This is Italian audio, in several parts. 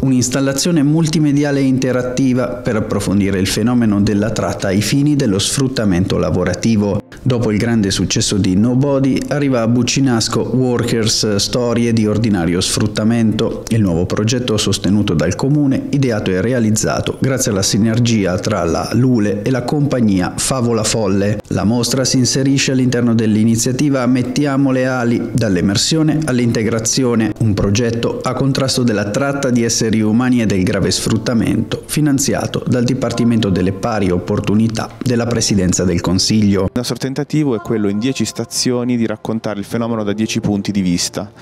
un'installazione multimediale interattiva per approfondire il fenomeno della tratta ai fini dello sfruttamento lavorativo. Dopo il grande successo di Nobody arriva a Buccinasco Workers Storie di ordinario sfruttamento, il nuovo progetto sostenuto dal comune, ideato e realizzato grazie alla sinergia tra la Lule e la compagnia Favola Folle. La mostra si inserisce all'interno dell'iniziativa Mettiamo le ali dall'emersione all'integrazione, un progetto a contrasto della tratta di esseri umani e del grave sfruttamento, finanziato dal Dipartimento delle Pari Opportunità della Presidenza del Consiglio. Il nostro tentativo è quello in dieci stazioni di raccontare il fenomeno da dieci punti di vista,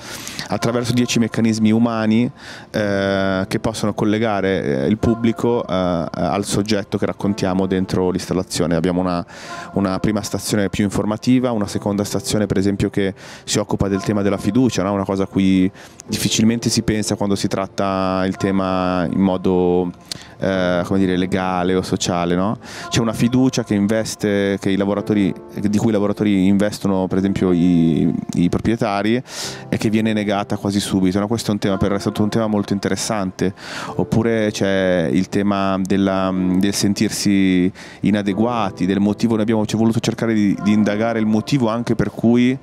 attraverso dieci meccanismi umani eh, che possono collegare eh, il pubblico eh, al soggetto che raccontiamo dentro l'installazione. Abbiamo una, una, prima stazione più informativa, una seconda stazione per esempio che si occupa del tema della fiducia, no? una cosa a cui difficilmente si pensa quando si tratta il tema in modo eh, come dire, legale o sociale. No? C'è una fiducia che investe, che di cui i lavoratori investono per esempio i, i proprietari e che viene negata quasi subito. No? Questo è un tema, è stato un tema molto interessante. Oppure c'è il tema della, del sentirsi inadeguati, del motivo, noi abbiamo voluto cercare di, di indagare il motivo anche per cui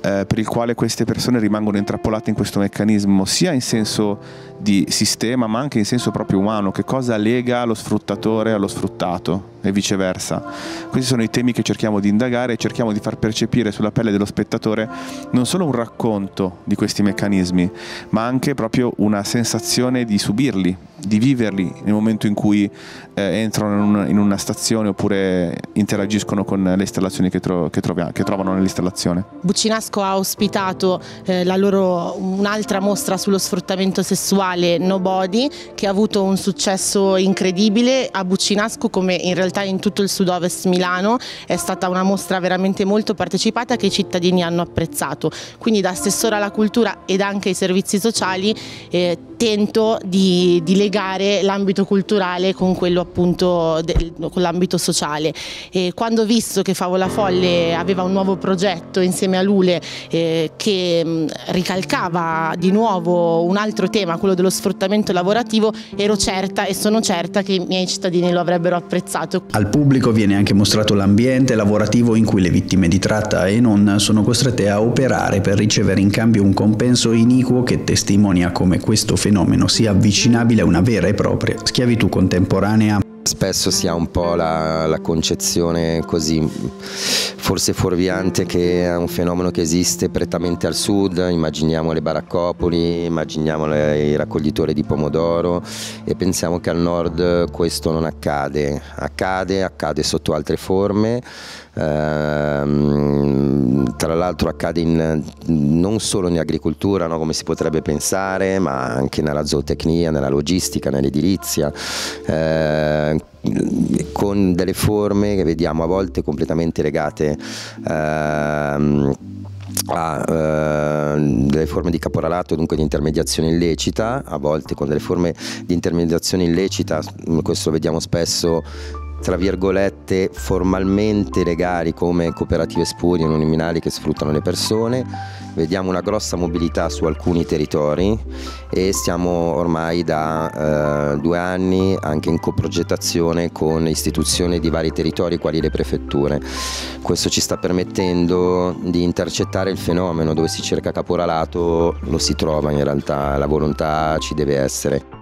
eh, per il quale queste persone rimangono intrappolate in questo meccanismo, sia in senso di sistema ma anche in senso proprio umano, che cosa lega lo sfruttatore allo sfruttato e viceversa. Questi sono i temi che cerchiamo di indagare e cerchiamo di far percepire sulla pelle dello spettatore non solo un racconto di questi meccanismi, ma anche proprio una sensazione di subirli, di viverli nel momento in cui eh, entrano in, un, in, una stazione oppure interagiscono con le installazioni che, tro, che, troviamo, che trovano nell'installazione. Buccinasco ha ospitato eh, un'altra mostra sullo sfruttamento sessuale Nobody che ha avuto un successo incredibile a Buccinasco come in realtà in tutto il sud-ovest Milano, è stata una mostra veramente molto partecipata che i cittadini hanno apprezzato. Quindi da assessore alla cultura ed anche ai servizi sociali eh, tento di, di legare l'ambito culturale con quello appunto del, con l'ambito sociale. E quando ho visto che Favola Folle aveva un nuovo progetto insieme a Lule eh, che mh, ricalcava di nuovo un altro tema, quello dello sfruttamento lavorativo, ero certa e sono certa che i miei cittadini lo avrebbero apprezzato. Al pubblico viene anche mostrato l'ambiente lavorativo in cui le vittime di tratta e non sono costrette a operare per ricevere in cambio un compenso iniquo che testimonia come questo fenomeno sia avvicinabile a una vera e propria schiavitù contemporanea. Spesso si ha un po' la, la concezione così forse fuorviante che è un fenomeno che esiste prettamente al sud, immaginiamo le baraccopoli, immaginiamo le, i raccoglitori di pomodoro e pensiamo che al nord questo non accade, accade, accade sotto altre forme, ehm, l'altro accade in, non solo in agricoltura no, come si potrebbe pensare, ma anche nella zootecnia, nella logistica, nell'edilizia. Eh, con delle forme che vediamo a volte completamente legate ehm, a eh, delle forme di caporalato, dunque di intermediazione illecita, a volte con delle forme di intermediazione illecita, questo lo vediamo spesso tra virgolette formalmente legali come cooperative spurie nominali che sfruttano le persone vediamo una grossa mobilità su alcuni territori e stiamo ormai da eh, due anni anche in coprogettazione con istituzioni di vari territori quali le prefetture. Questo ci sta permettendo di intercettare il fenomeno dove si cerca caporalato lo si trova in realtà, la volontà ci deve essere.